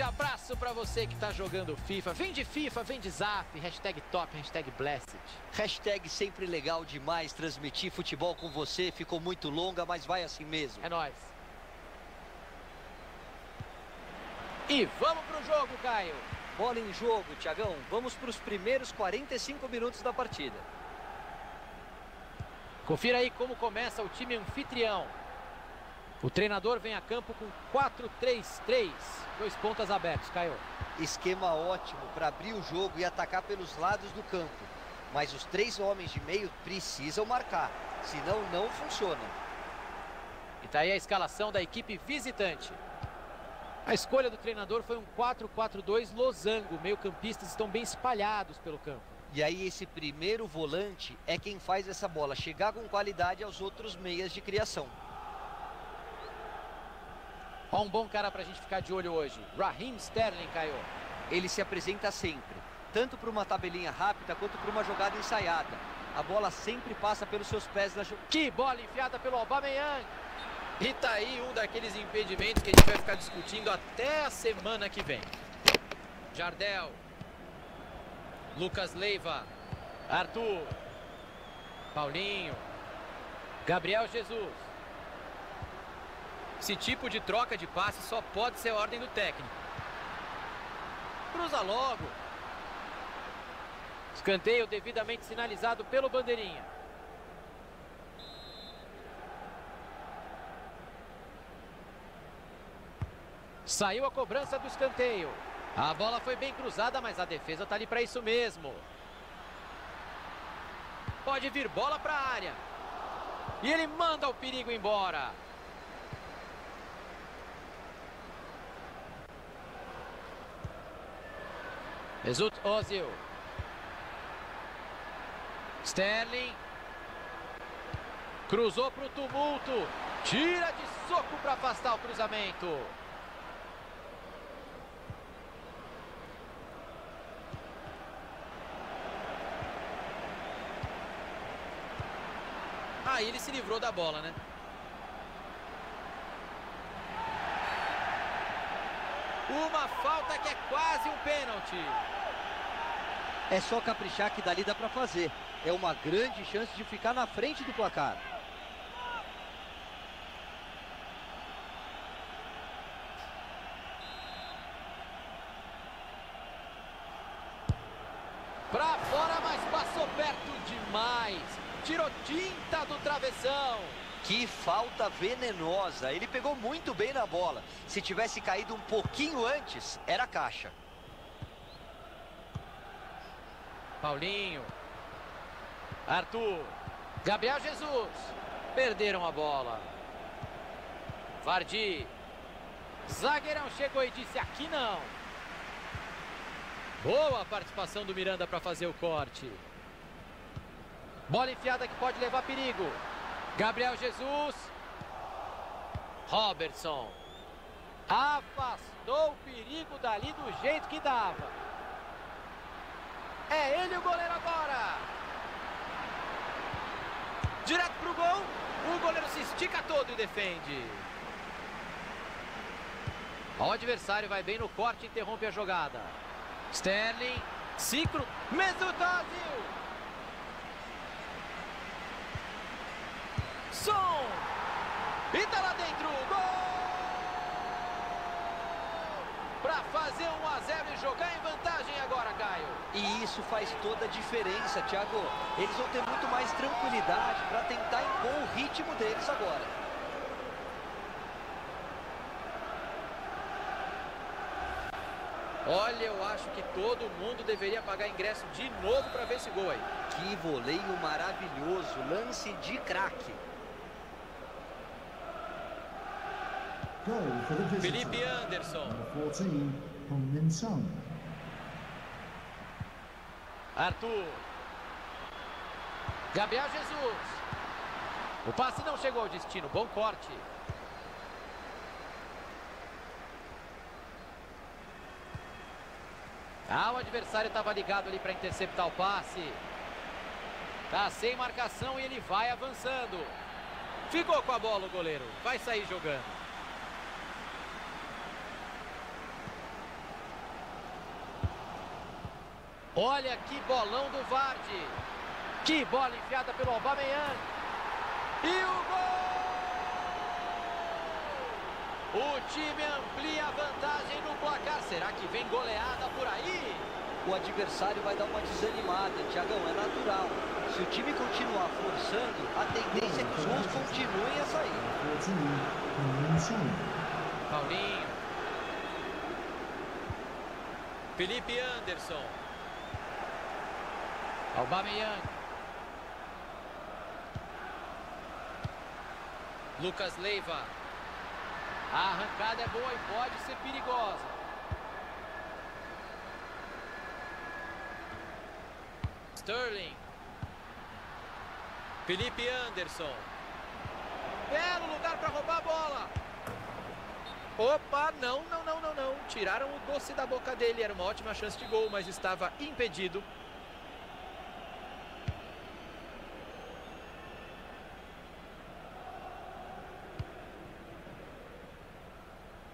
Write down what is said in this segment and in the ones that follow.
grande abraço para você que tá jogando FIFA. Vem de FIFA, vem de Zap, hashtag top, hashtag blessed. Hashtag sempre legal demais transmitir futebol com você. Ficou muito longa, mas vai assim mesmo. É nóis. E vamos pro jogo, Caio. Bola em jogo, Tiagão. Vamos para os primeiros 45 minutos da partida. Confira aí como começa o time anfitrião. O treinador vem a campo com 4-3-3. Dois pontas abertos, Caio. Esquema ótimo para abrir o jogo e atacar pelos lados do campo. Mas os três homens de meio precisam marcar, senão não funciona. E tá aí a escalação da equipe visitante. A escolha do treinador foi um 4-4-2 losango. Meio-campistas estão bem espalhados pelo campo. E aí esse primeiro volante é quem faz essa bola chegar com qualidade aos outros meias de criação. Ó um bom cara pra gente ficar de olho hoje. Raheem Sterling, Caio. Ele se apresenta sempre, tanto para uma tabelinha rápida quanto para uma jogada ensaiada. A bola sempre passa pelos seus pés na jogada. Que bola enfiada pelo Aubameyang. E tá aí um daqueles impedimentos que a gente vai ficar discutindo até a semana que vem. Jardel. Lucas Leiva. Arthur. Paulinho. Gabriel Jesus. Esse tipo de troca de passe só pode ser ordem do técnico. Cruza logo. Escanteio devidamente sinalizado pelo bandeirinha. Saiu a cobrança do escanteio. A bola foi bem cruzada, mas a defesa está ali para isso mesmo. Pode vir bola para a área. E ele manda o perigo embora. Mesut Ozil. Sterling. Cruzou para o tumulto. Tira de soco para afastar o cruzamento. Aí ele se livrou da bola, né? Uma falta que é quase um pênalti. É só caprichar que dali dá para fazer. É uma grande chance de ficar na frente do placar. Pra fora, mas passou perto demais. Tirou tinta do travessão. Que falta venenosa. Ele pegou muito bem na bola. Se tivesse caído um pouquinho antes, era caixa. Paulinho. Arthur. Gabriel Jesus. Perderam a bola. Vardi. Zagueirão chegou e disse aqui não. Boa participação do Miranda para fazer o corte. Bola enfiada que pode levar perigo. Gabriel Jesus. Robertson. Afastou o perigo dali do jeito que dava. É ele o goleiro agora. Direto pro gol. O goleiro se estica todo e defende. O adversário vai bem no corte e interrompe a jogada. Sterling. Ciclo. Mesut Ozil. Som! E tá lá dentro, gol! Para fazer 1 a 0 e jogar em vantagem agora, Caio. E isso faz toda a diferença, Thiago. Eles vão ter muito mais tranquilidade para tentar impor o ritmo deles agora. Olha, eu acho que todo mundo deveria pagar ingresso de novo para ver esse gol aí. Que voleio maravilhoso, lance de craque. Felipe Anderson. Arthur. Gabriel Jesus. O passe não chegou ao destino. Bom corte. Ah, o adversário estava ligado ali para interceptar o passe. Tá sem marcação e ele vai avançando. Ficou com a bola o goleiro. Vai sair jogando. Olha que bolão do Vardy. Que bola enfiada pelo Aubameyang. E o gol! O time amplia a vantagem no placar. Será que vem goleada por aí? O adversário vai dar uma desanimada, Tiagão, é natural. Se o time continuar forçando, a tendência é que os gols continuem a sair. Paulinho. Felipe Anderson. Aubameyang. Lucas Leiva. A arrancada é boa e pode ser perigosa. Sterling. Felipe Anderson. Belo lugar para roubar a bola. Opa, não, não, não, não, não. Tiraram o doce da boca dele. Era uma ótima chance de gol, mas estava impedido.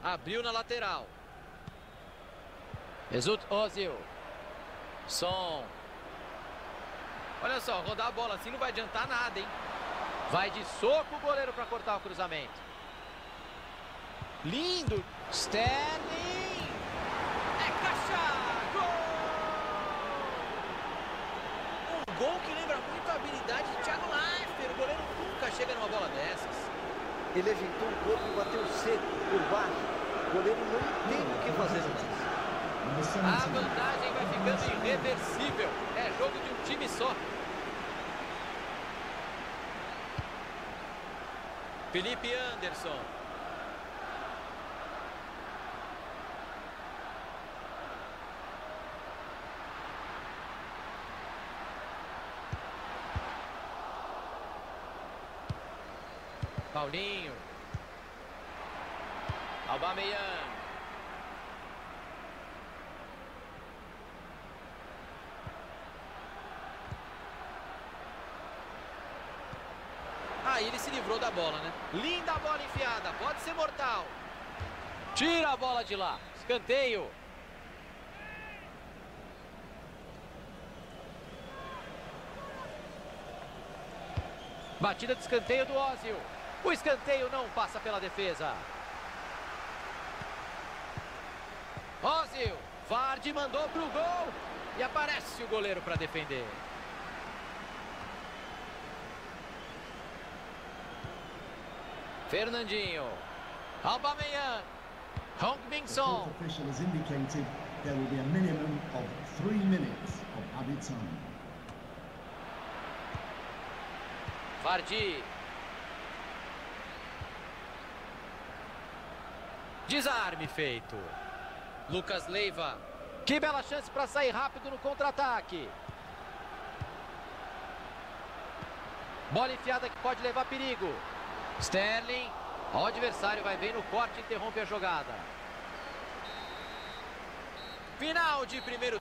Abriu na lateral. Mesut Ozil. Som. Olha só, rodar a bola assim não vai adiantar nada, hein? Vai de soco o goleiro para cortar o cruzamento. Lindo. Sterling. É caixa. Gol! Um gol que lembra muito a habilidade de Thiago Leifert. O goleiro nunca chega numa bola dessas. Ele evitou o corpo e bateu seco por baixo. O goleiro não tem o que fazer mais. A vantagem vai ficando irreversível. É jogo de um time só. Felipe Anderson. Paulinho. Aubameyang. Aí ele se livrou da bola, né? Linda bola enfiada, pode ser mortal. Tira a bola de lá, escanteio. Batida de escanteio do Ozil. O escanteio não passa pela defesa. Ozil, Vardy mandou pro gol. E aparece o goleiro para defender. Fernandinho. Aubameyang. Hong Min Son. official has indicated there will be a minimum of three minutes of added time. Vardy. Desarme feito. Lucas Leiva. Que bela chance para sair rápido no contra-ataque. Bola enfiada que pode levar perigo. Sterling. O adversário vai bem no corte e interrompe a jogada. Final de primeiro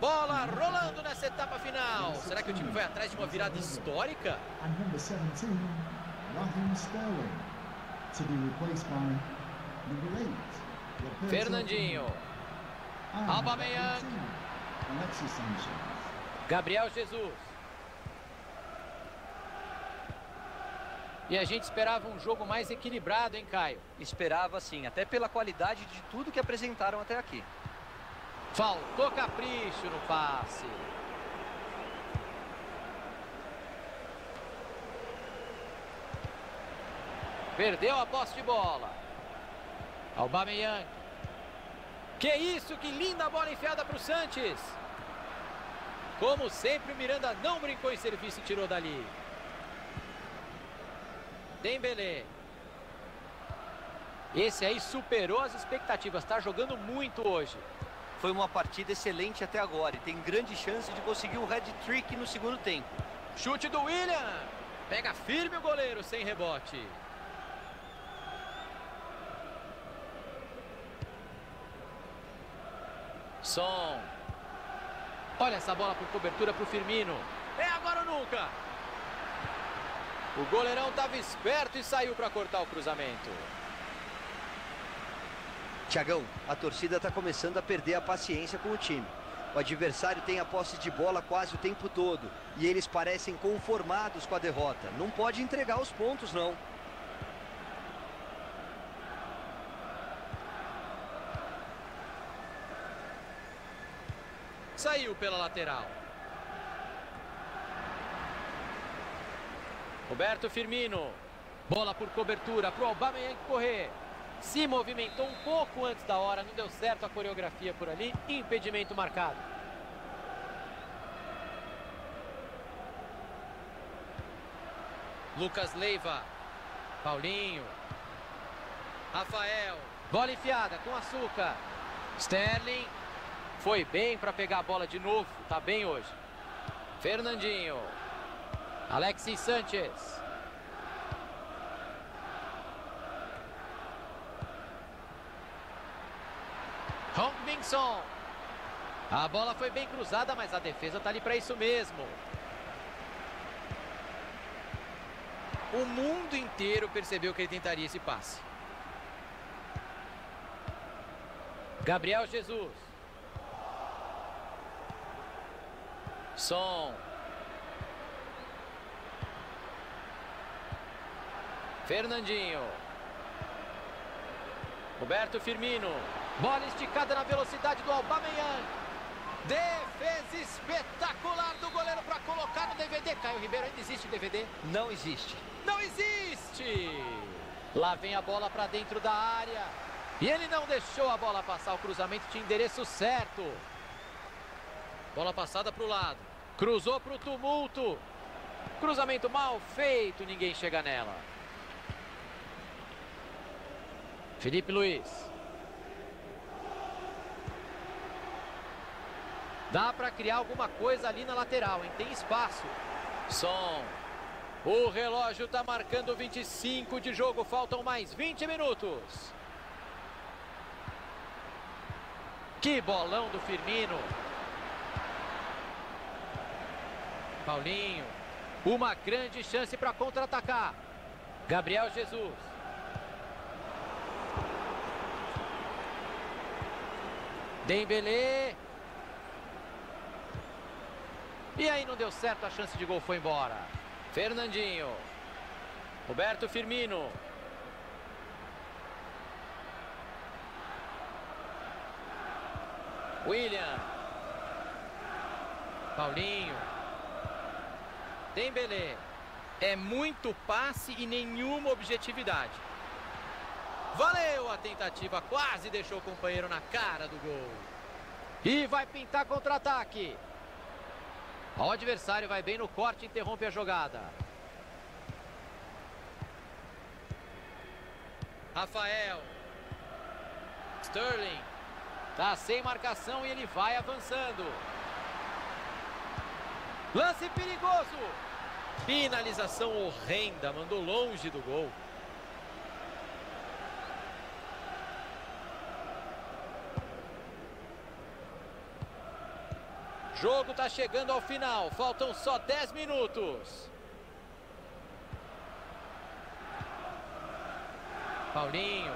Bola rolando nessa etapa final. Será que o time vai atrás de uma virada histórica? And number 17, Raheem Sterling, to be replaced by number 8, Roberto Fernandinho. and Aubameyang. 18, Alexis Sanchez. Gabriel Jesus. E a gente esperava um jogo mais equilibrado, hein, Caio? Esperava sim, até pela qualidade de tudo que apresentaram até aqui. Faltou capricho no passe. Perdeu a posse de bola. Aubameyang. Que isso, que linda bola enfiada para o Sanches. Como sempre, o Miranda não brincou em serviço e tirou dali. Dembélé. Esse aí superou as expectativas, está jogando muito hoje. Foi uma partida excelente até agora e tem grande chance de conseguir um head trick no segundo tempo. Chute do William. Pega firme o goleiro sem rebote. Som. Olha essa bola por cobertura para o Firmino. É agora ou nunca. O goleirão estava esperto e saiu para cortar o cruzamento. Tiagão, a torcida está começando a perder a paciência com o time. O adversário tem a posse de bola quase o tempo todo e eles parecem conformados com a derrota. Não pode entregar os pontos, não. Saiu pela lateral. Roberto Firmino. Bola por cobertura para o Aubameyang correr. Se movimentou um pouco antes da hora, não deu certo a coreografia por ali. Impedimento marcado. Lucas Leiva. Paulinho. Rafael. Bola enfiada com açúcar. Sterling. Foi bem para pegar a bola de novo. Tá bem hoje. Fernandinho. Alexis Sanchez. Hong Min-son. A bola foi bem cruzada, mas a defesa tá ali para isso mesmo. O mundo inteiro percebeu que ele tentaria esse passe. Gabriel Jesus. Som. Fernandinho. Roberto Firmino. Bola esticada na velocidade do Aubameyang. Defesa espetacular do goleiro para colocar no DVD. Caio Ribeiro, ainda existe DVD? Não existe. Não existe! Lá vem a bola para dentro da área. E ele não deixou a bola passar. O cruzamento tinha endereço certo. Bola passada para o lado. Cruzou para o tumulto. Cruzamento mal feito. Ninguém chega nela. Felipe Luiz. Dá para criar alguma coisa ali na lateral, hein? Tem espaço. Som. O relógio está marcando 25 de jogo. Faltam mais 20 minutos. Que bolão do Firmino. Paulinho. Uma grande chance para contra-atacar. Gabriel Jesus. Dembélé. E aí não deu certo, a chance de gol foi embora. Fernandinho. Roberto Firmino. William. Paulinho. Dembélé. É muito passe e nenhuma objetividade. Valeu a tentativa, quase deixou o companheiro na cara do gol. E vai pintar contra-ataque. O adversário vai bem no corte interrompe a jogada. Rafael. Sterling. Tá sem marcação e ele vai avançando. Lance perigoso. Finalização horrenda, mandou longe do gol. Jogo está chegando ao final, faltam só 10 minutos. Paulinho.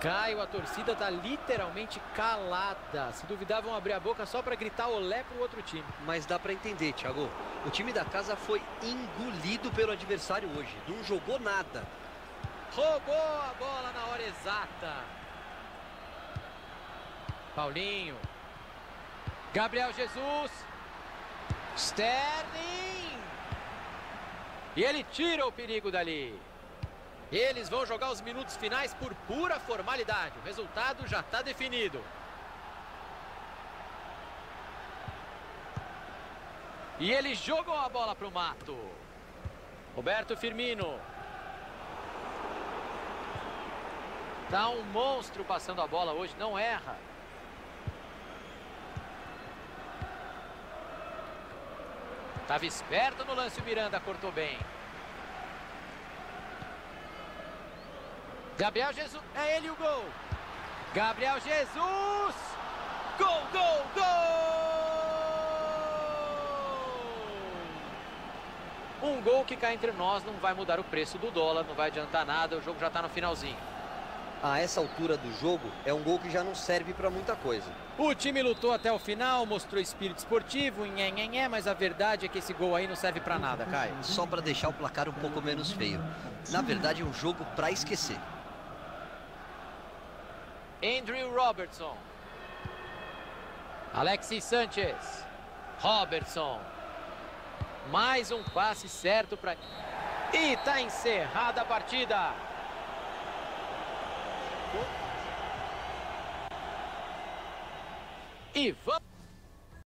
Caio, a torcida está literalmente calada. Se duvidar, vão abrir a boca só para gritar olé para o outro time. Mas dá para entender, Thiago. O time da casa foi engolido pelo adversário hoje. Não jogou nada. Roubou a bola na hora exata. Paulinho. Gabriel Jesus. Sterling. E ele tira o perigo dali. Eles vão jogar os minutos finais por pura formalidade. O resultado já está definido. E ele jogou a bola para o mato. Roberto Firmino. Tá um monstro passando a bola hoje, não erra. Tava esperto no lance o Miranda, cortou bem. Gabriel Jesus, é ele o gol. Gabriel Jesus! Gol, gol, gol! Um gol que cá entre nós não vai mudar o preço do dólar, não vai adiantar nada, o jogo já está no finalzinho. A essa altura do jogo, é um gol que já não serve para muita coisa. O time lutou até o final, mostrou espírito esportivo, nhé, nhé, nhé, mas a verdade é que esse gol aí não serve para nada, Caio. Só para deixar o placar um pouco menos feio. Na verdade, é um jogo para esquecer. Andrew Robertson. Alexis Sanchez. Robertson. Mais um passe certo para... E tá encerrada a partida. E vamos...